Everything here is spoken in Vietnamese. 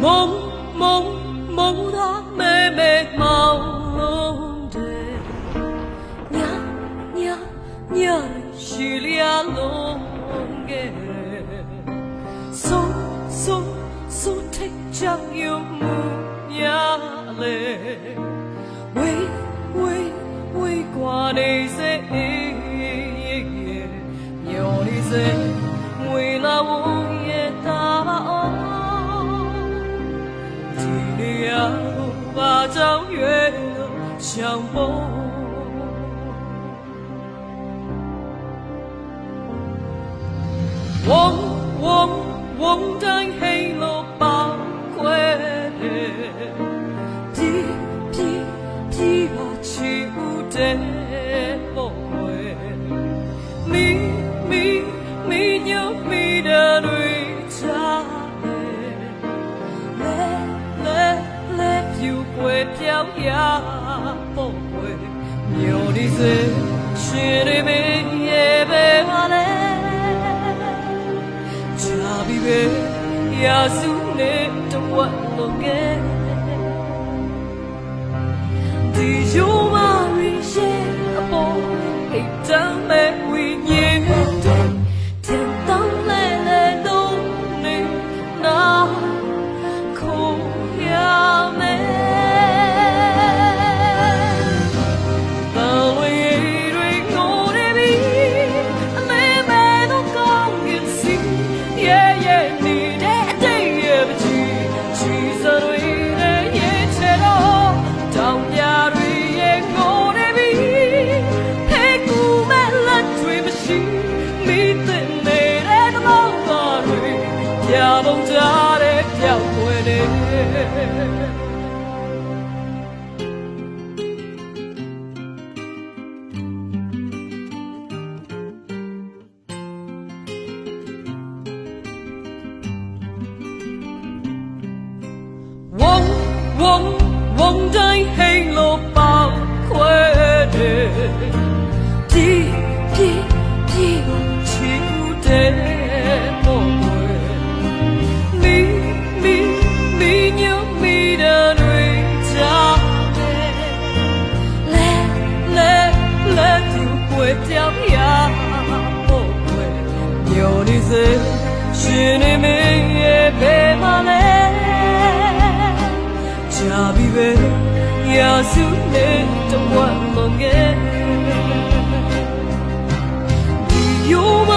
mong mong mong đã mê mệt màu lông đề nhá nhá nhớ chỉ lia lông ghê sống sống sống thích chẳng yêu mù nhá lệ quay quay quay qua đây 早月儿相逢望望望着黑半块滴滴滴啊清如尘会飘呀不会，有你在，心里面也被话嘞。假比贝呀苏内的我弄 theo bóng giá để theo quê đêm Wong, wong, wong dai hang lo pa 就会掉呀魔鬼，有你在，心里面也别怕嘞。Ya vive ya su ne to wa mo nge Di yo ma